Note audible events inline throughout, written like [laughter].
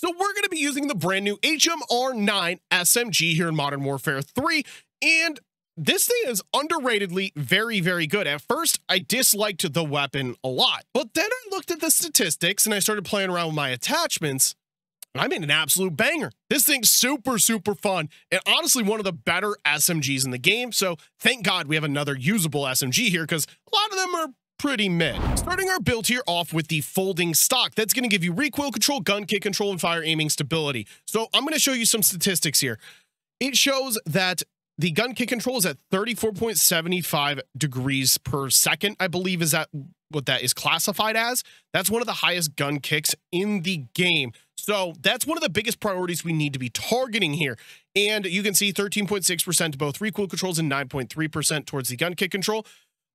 So we're going to be using the brand new HRM9 SMG here in Modern Warfare 3, and this thing is underratedly very, very good. At first, I disliked the weapon a lot, but then I looked at the statistics and I started playing around with my attachments, and I made an absolute banger. This thing's super, super fun, and honestly, one of the better SMGs in the game. So thank God we have another usable SMG here because a lot of them are pretty mid. Starting our build here off with the folding stock. That's going to give you recoil control, gun kick control, and fire aiming stability. So I'm going to show you some statistics here. It shows that the gun kick control is at 34.75 degrees per second, I believe is that what that is classified as. That's one of the highest gun kicks in the game. So that's one of the biggest priorities we need to be targeting here. And you can see 13.6% to both recoil controls and 9.3% towards the gun kick control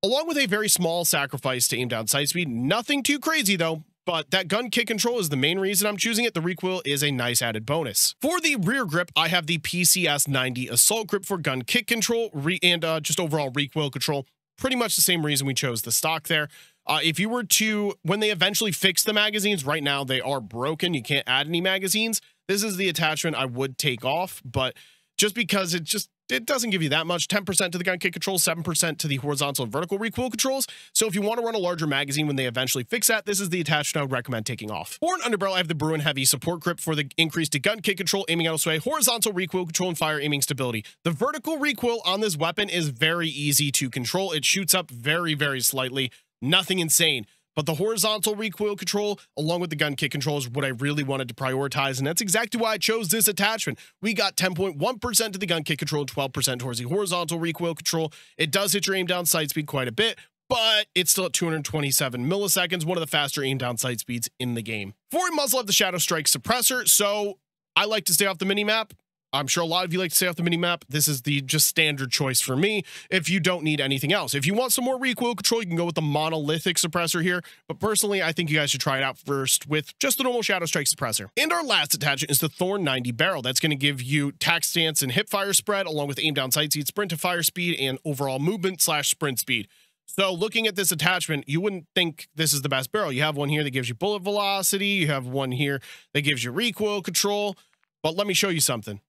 along with a very small sacrifice to aim down sight speed. Nothing too crazy though, but that gun kick control is the main reason I'm choosing it. The recoil is a nice added bonus. For the rear grip, I have the PCS 90 assault grip for gun kick control and uh, just overall recoil control. Pretty much the same reason we chose the stock there. Uh, if you were to, when they eventually fix the magazines, right now they are broken. You can't add any magazines. This is the attachment I would take off, but just because it just it doesn't give you that much. 10% to the gun kick controls 7% to the horizontal and vertical recoil controls. So if you want to run a larger magazine when they eventually fix that this is the attachment i would recommend taking off. For an underbarrel i have the Bruen heavy support grip for the increased gun kick control aiming out of sway horizontal recoil control and fire aiming stability. The vertical recoil on this weapon is very easy to control. It shoots up very very slightly. Nothing insane but the horizontal recoil control, along with the gun kick control, is what I really wanted to prioritize. And that's exactly why I chose this attachment. We got 10.1% to the gun kick control and 12% towards the horizontal recoil control. It does hit your aim down sight speed quite a bit, but it's still at 227 milliseconds, one of the faster aim down sight speeds in the game. For a muzzle, have the Shadow Strike suppressor, so I like to stay off the mini map. I'm sure a lot of you like to stay off the mini map. This is the just standard choice for me if you don't need anything else. If you want some more recoil control, you can go with the monolithic suppressor here. But personally, I think you guys should try it out first with just the normal Shadow Strike suppressor. And our last attachment is the Thorn 90 barrel. That's going to give you tac stance and hip fire spread, along with aim down sight speed, sprint to fire speed, and overall movement slash sprint speed. So looking at this attachment, you wouldn't think this is the best barrel. You have one here that gives you bullet velocity. You have one here that gives you recoil control. But let me show you something.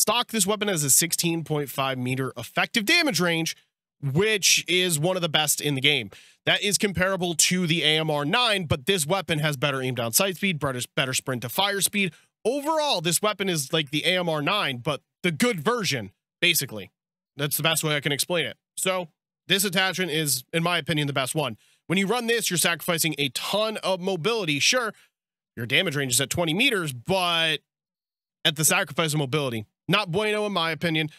Stock, this weapon has a 16.5 meter effective damage range, which is one of the best in the game. That is comparable to the AMR 9, but this weapon has better aim down sight speed, better, better sprint to fire speed. Overall, this weapon is like the AMR 9, but the good version, basically. That's the best way I can explain it. So, this attachment is, in my opinion, the best one. When you run this, you're sacrificing a ton of mobility. Sure, your damage range is at 20 meters, but at the sacrifice of mobility, not bueno, in my opinion.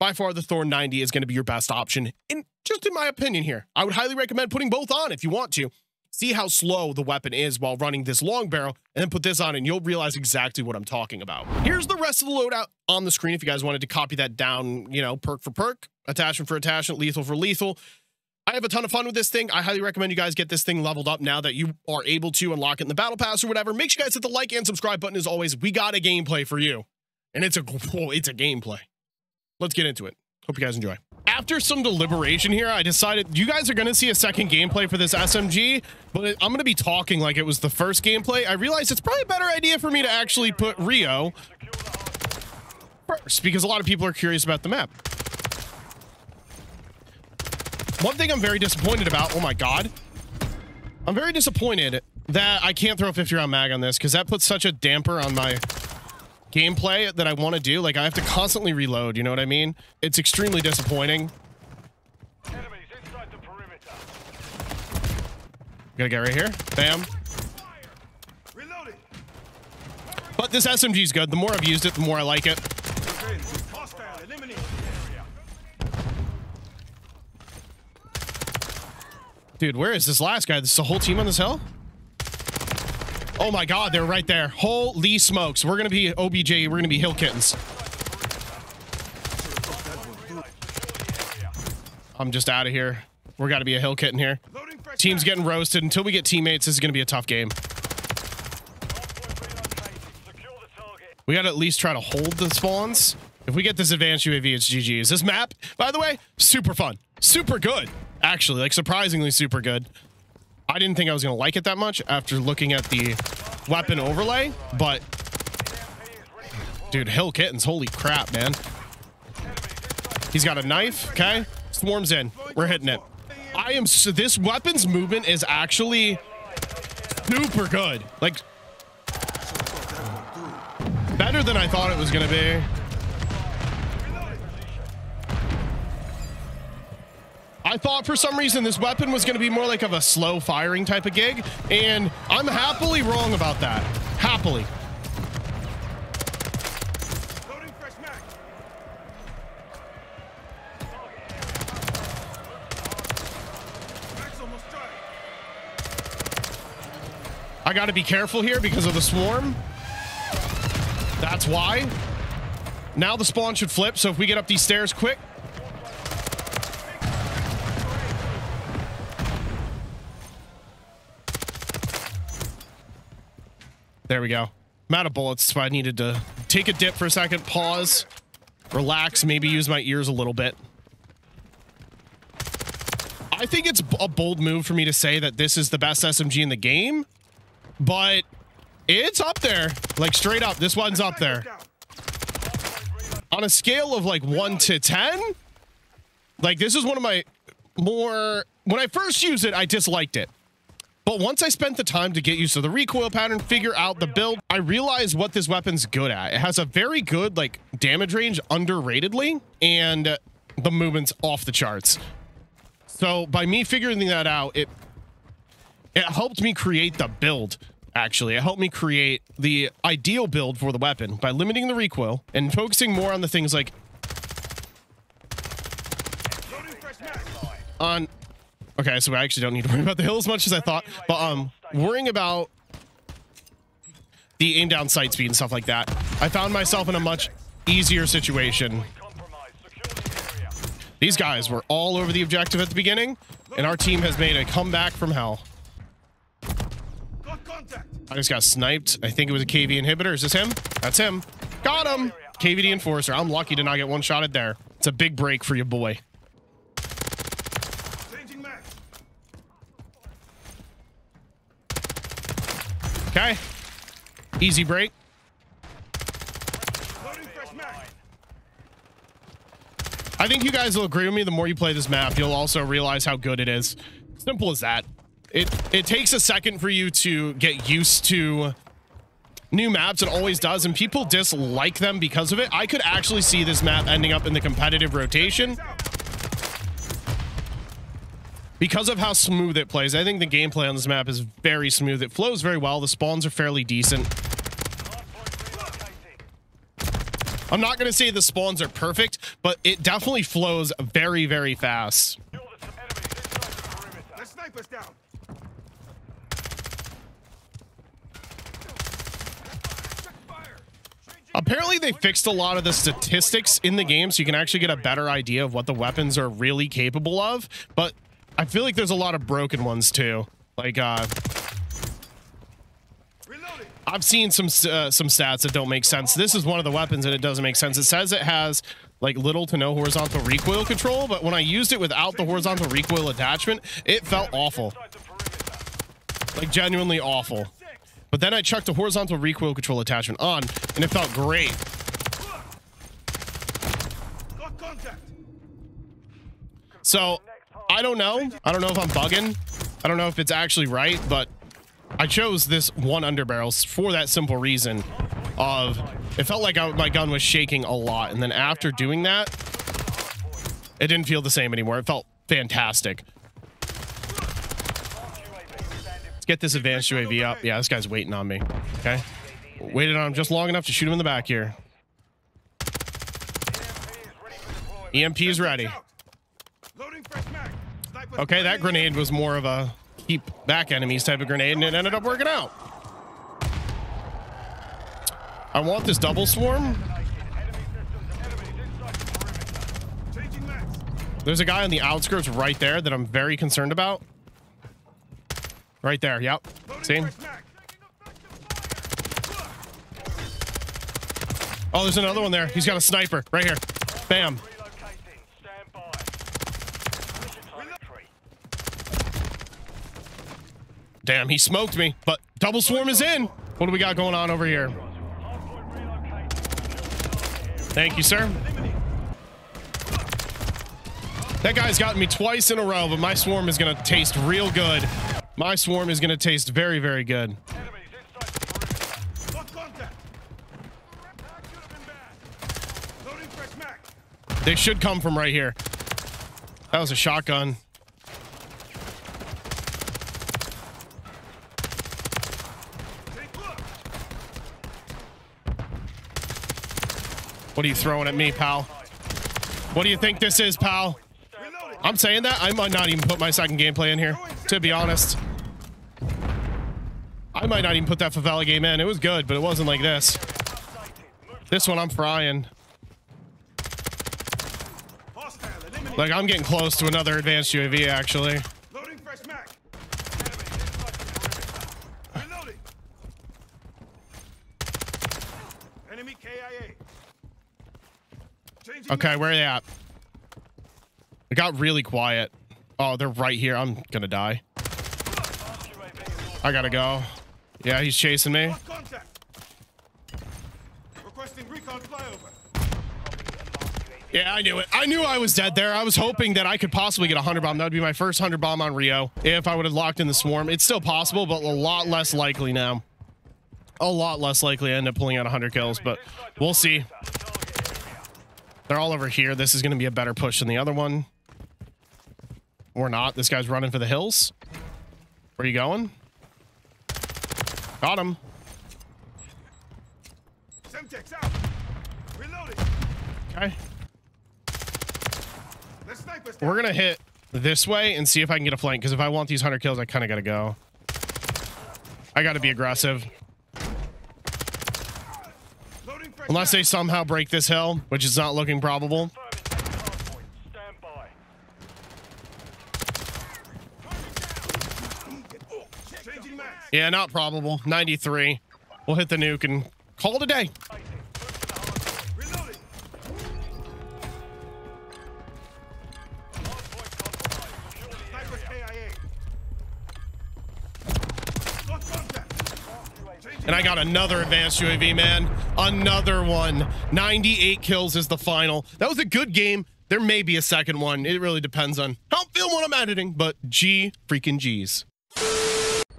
By far, the Thorn 90 is going to be your best option. And just in my opinion here, I would highly recommend putting both on if you want to. See how slow the weapon is while running this long barrel, and then put this on, and you'll realize exactly what I'm talking about. Here's the rest of the loadout on the screen if you guys wanted to copy that down, you know, perk for perk, attachment for attachment, lethal for lethal. I have a ton of fun with this thing. I highly recommend you guys get this thing leveled up now that you are able to unlock it in the battle pass or whatever. Make sure you guys hit the like and subscribe button as always. We got a gameplay for you and it's a [laughs] oh, it's a gameplay. Let's get into it. Hope you guys enjoy. After some deliberation here, I decided you guys are going to see a second gameplay for this SMG, but I'm going to be talking like it was the first gameplay. I realized it's probably a better idea for me to actually put Rio first because a lot of people are curious about the map. One thing I'm very disappointed about, oh my god. I'm very disappointed that I can't throw a 50 round mag on this because that puts such a damper on my gameplay that I want to do. Like, I have to constantly reload, you know what I mean? It's extremely disappointing. Gotta get right here. Bam. But this SMG is good. The more I've used it, the more I like it. Dude, where is this last guy? This is a whole team on this hill? Oh my god, they're right there. Holy smokes. We're gonna be OBJ, we're gonna be hill kittens. I'm just out of here. We're gotta be a hill kitten here. Team's getting roasted. Until we get teammates, this is gonna be a tough game. We gotta at least try to hold the spawns. If we get this advanced UAV, it's GG's. This map, by the way, super fun. Super good. Actually, like surprisingly super good. I didn't think I was going to like it that much after looking at the weapon overlay, but dude, Hill Kittens, holy crap, man. He's got a knife, okay? Swarms in. We're hitting it. I am, so this weapon's movement is actually super good. Like, better than I thought it was going to be. I thought for some reason this weapon was going to be more like of a slow firing type of gig, and I'm happily wrong about that. Happily. I got to be careful here because of the swarm. That's why. Now the spawn should flip, so if we get up these stairs quick, There we go. I'm out of bullets, so I needed to take a dip for a second, pause, relax, maybe use my ears a little bit. I think it's a bold move for me to say that this is the best SMG in the game, but it's up there. Like, straight up, this one's up there. On a scale of, like, 1 to 10, like, this is one of my more... When I first used it, I disliked it. But once I spent the time to get used to the recoil pattern, figure out the build, I realized what this weapon's good at. It has a very good like damage range underratedly, and the movement's off the charts. So by me figuring that out, it it helped me create the build. Actually, it helped me create the ideal build for the weapon by limiting the recoil and focusing more on the things like on Okay, so I actually don't need to worry about the hill as much as I thought, but um, worrying about the aim down sight speed and stuff like that, I found myself in a much easier situation. These guys were all over the objective at the beginning, and our team has made a comeback from hell. I just got sniped. I think it was a KV inhibitor. Is this him? That's him. Got him. KVD enforcer. I'm lucky to not get one shot at there. It's a big break for your boy. Okay. Easy break. I think you guys will agree with me. The more you play this map, you'll also realize how good it is. Simple as that. It it takes a second for you to get used to new maps. It always does, and people dislike them because of it. I could actually see this map ending up in the competitive rotation because of how smooth it plays. I think the gameplay on this map is very smooth. It flows very well. The spawns are fairly decent. I'm not going to say the spawns are perfect, but it definitely flows very, very fast. Apparently they fixed a lot of the statistics in the game so you can actually get a better idea of what the weapons are really capable of, but I feel like there's a lot of broken ones too. Like, uh, I've seen some uh, some stats that don't make sense. This is one of the weapons and it doesn't make sense. It says it has like little to no horizontal recoil control, but when I used it without the horizontal recoil attachment, it felt awful. Like genuinely awful. But then I chucked a horizontal recoil control attachment on and it felt great. So I don't know. I don't know if I'm bugging. I don't know if it's actually right, but I chose this one underbarrel for that simple reason of it felt like I, my gun was shaking a lot. And then after doing that, it didn't feel the same anymore. It felt fantastic. Let's get this advanced UAV up. Yeah, this guy's waiting on me. Okay. Waited on him just long enough to shoot him in the back here. EMP is ready. Okay, that grenade was more of a keep back enemies type of grenade, and it ended up working out. I want this double swarm. There's a guy on the outskirts right there that I'm very concerned about. Right there, yep. See? Oh, there's another one there. He's got a sniper right here. Bam. Damn, he smoked me, but double swarm is in. What do we got going on over here? Thank you, sir. That guy's gotten me twice in a row, but my swarm is going to taste real good. My swarm is going to taste very, very good. They should come from right here. That was a shotgun. What are you throwing at me, pal? What do you think this is, pal? I'm saying that. I might not even put my second gameplay in here, to be honest. I might not even put that favela game in. It was good, but it wasn't like this. This one I'm frying. Like, I'm getting close to another advanced UAV, actually. Okay, where are they at? It got really quiet. Oh, they're right here. I'm gonna die. I gotta go. Yeah, he's chasing me. Yeah, I knew it. I knew I was dead there. I was hoping that I could possibly get a 100 bomb. That would be my first 100 bomb on Rio if I would have locked in the swarm. It's still possible, but a lot less likely now. A lot less likely to end up pulling out 100 kills, but we'll see. They're all over here. This is going to be a better push than the other one. Or not. This guy's running for the hills. Where are you going? Got him. Semtex out. Reloading. Okay. We're going to hit this way and see if I can get a flank. Because if I want these 100 kills, I kind of got to go. I got to be aggressive. Unless they somehow break this hill, which is not looking probable. Yeah, not probable. 93. We'll hit the nuke and call it a day. Got another advanced UAV, man. Another one. 98 kills is the final. That was a good game. There may be a second one. It really depends on how I'm feeling when I'm editing, but G freaking G's.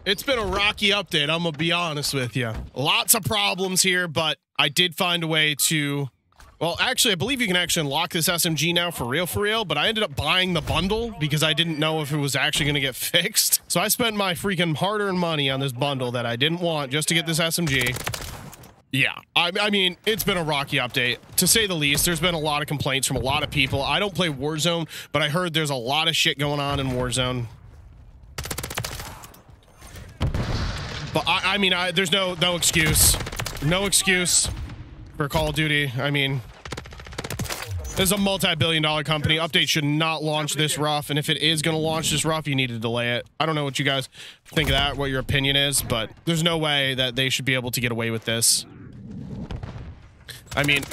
It's been a rocky update, I'm gonna be honest with you. Lots of problems here, but I did find a way to well, actually, I believe you can actually unlock this SMG now for real, for real, but I ended up buying the bundle because I didn't know if it was actually going to get [laughs] fixed. So I spent my freaking hard-earned money on this bundle that I didn't want just to get this SMG. Yeah, I, I, mean, it's been a rocky update, to say the least. There's been a lot of complaints from a lot of people. I don't play Warzone, but I heard there's a lot of shit going on in Warzone. But I, I mean, I, there's no no excuse. No excuse for Call of Duty. I mean, this is a multi-billion dollar company. Update should not launch this rough. And if it is going to launch this rough, you need to delay it. I don't know what you guys think of that, what your opinion is, but there's no way that they should be able to get away with this. I mean,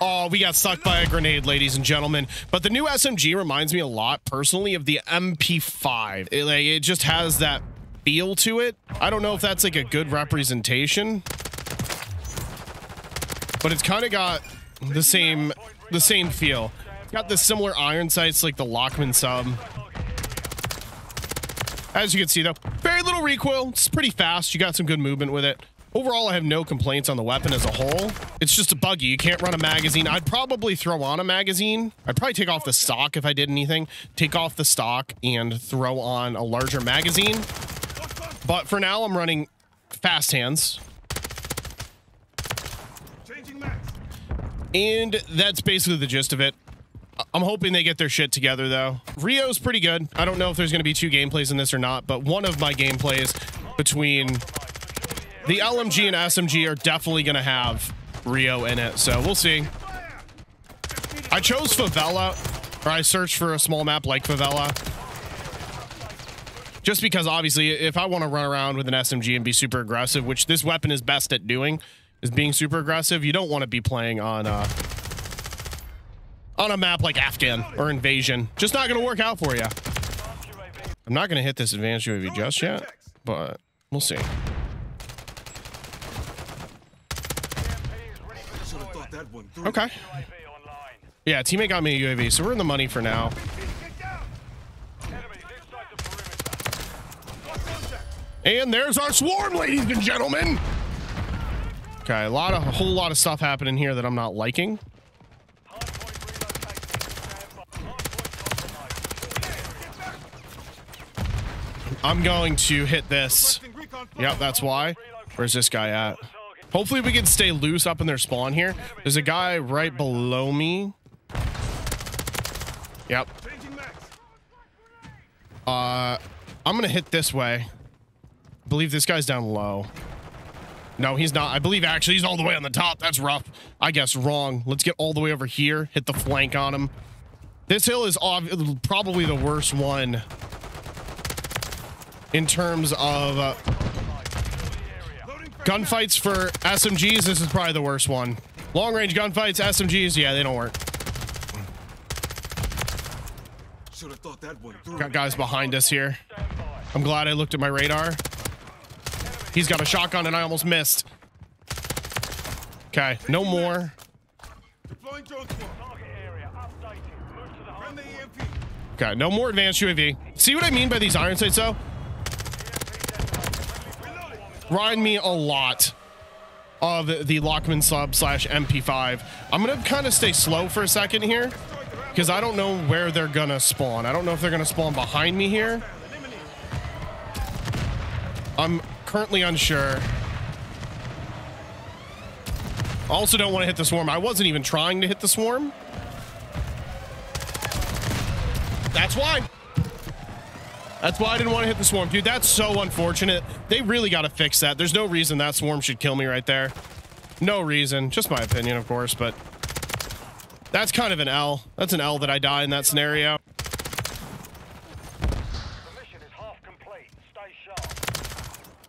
oh, we got sucked by a grenade, ladies and gentlemen. But the new SMG reminds me a lot, personally, of the MP5. It, like, it just has that feel to it. I don't know if that's like a good representation but it's kind of got the same the same feel. It's got the similar iron sights like the Lockman sub. As you can see though, very little recoil. It's pretty fast. You got some good movement with it. Overall, I have no complaints on the weapon as a whole. It's just a buggy. You can't run a magazine. I'd probably throw on a magazine. I'd probably take off the stock if I did anything. Take off the stock and throw on a larger magazine. But for now, I'm running fast hands. And that's basically the gist of it. I'm hoping they get their shit together, though. Rio's pretty good. I don't know if there's going to be two gameplays in this or not, but one of my gameplays between the LMG and SMG are definitely going to have Rio in it, so we'll see. I chose Favela, or I searched for a small map like Favela. Just because, obviously, if I want to run around with an SMG and be super aggressive, which this weapon is best at doing, is being super aggressive, you don't want to be playing on uh, on a map like Afghan or Invasion. Just not going to work out for you. I'm not going to hit this advanced UAV just yet, but we'll see. Okay. Yeah, teammate got me a UAV, so we're in the money for now. And there's our swarm, ladies and gentlemen. Okay, a lot of a whole lot of stuff happening here that I'm not liking. I'm going to hit this. Yep, that's why. Where's this guy at? Hopefully we can stay loose up in their spawn here. There's a guy right below me. Yep. Uh, I'm gonna hit this way. I believe this guy's down low. No, he's not. I believe actually he's all the way on the top. That's rough. I guess wrong. Let's get all the way over here. Hit the flank on him. This hill is probably the worst one in terms of uh, gunfights for SMGs. This is probably the worst one. Long range gunfights, SMGs, yeah, they don't work. Should have thought that one. Got guys behind us here. I'm glad I looked at my radar. He's got a shotgun and I almost missed. Okay, no more. Okay, no more advanced UAV. See what I mean by these iron sights though? Remind me a lot of the Lockman sub slash MP5. I'm gonna kind of stay slow for a second here because I don't know where they're gonna spawn. I don't know if they're gonna spawn behind me here. I'm currently unsure. Also don't want to hit the swarm. I wasn't even trying to hit the swarm. That's why. That's why I didn't want to hit the swarm. Dude, that's so unfortunate. They really got to fix that. There's no reason that swarm should kill me right there. No reason. Just my opinion, of course, but that's kind of an L. That's an L that I die in that scenario.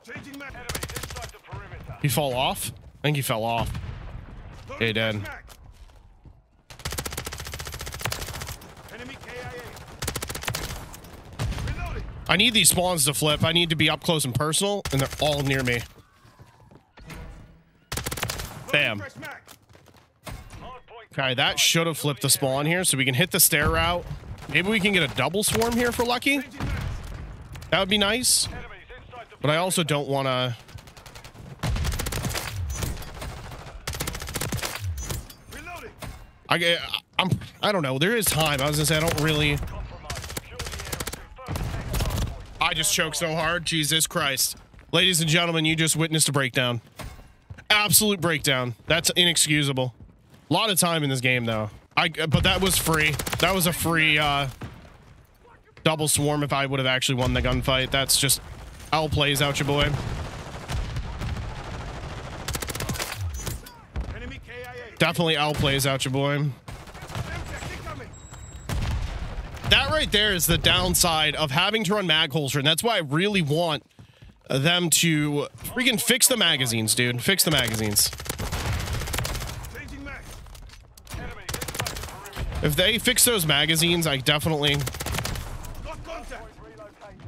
Changing mag. He fall off? I think he fell off. Hey. Reloading. I need these spawns to flip. I need to be up close and personal, and they're all near me. Bam. Okay, that should have flipped the spawn here, so we can hit the stair route. Maybe we can get a double swarm here for lucky. That would be nice. But I also don't want to... Reloading. I, I'm, I don't know. There is time. I was gonna say I don't really. I just choked so hard. Jesus Christ, ladies and gentlemen, you just witnessed a breakdown. Absolute breakdown. That's inexcusable. A lot of time in this game though. I but that was free. That was a free uh, double swarm. If I would have actually won the gunfight, that's just L plays out your boy. Enemy KIA. Definitely L plays out your boy. That right there is the downside of having to run mag holster, and that's why I really want them to freaking fix the magazines, dude. Fix the magazines. If they fix those magazines, I definitely,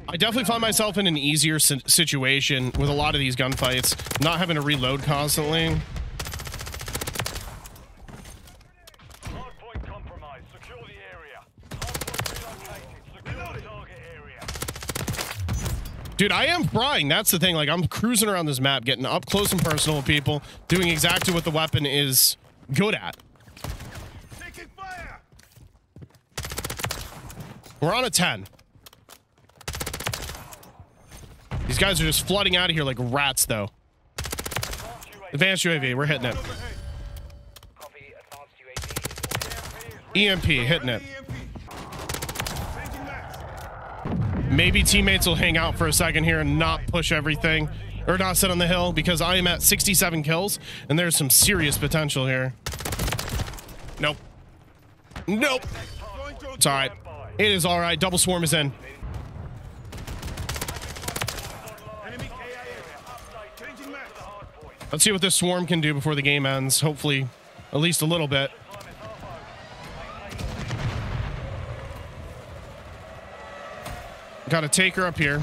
I definitely find myself in an easier situation with a lot of these gunfights, not having to reload constantly. Dude, I am frying. That's the thing. Like, I'm cruising around this map, getting up close and personal with people, doing exactly what the weapon is good at. We're on a 10. These guys are just flooding out of here like rats, though. Advanced UAV, we're hitting it. EMP, hitting it. Maybe teammates will hang out for a second here and not push everything or not sit on the hill because I am at 67 kills and there's some serious potential here. Nope. Nope. It's all right. It is all right. Double swarm is in. Let's see what this swarm can do before the game ends. Hopefully, at least a little bit. Got to take her up here.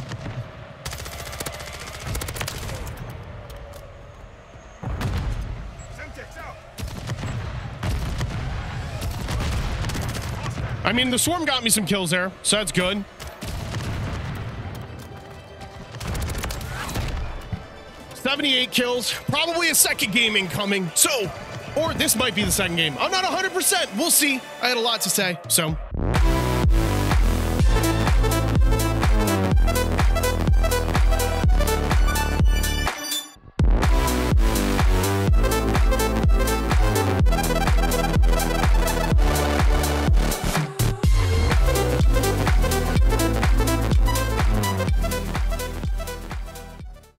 I mean, the swarm got me some kills there, so that's good. Seventy-eight kills, probably a second game incoming. So, or this might be the second game. I'm not 100%. We'll see. I had a lot to say, so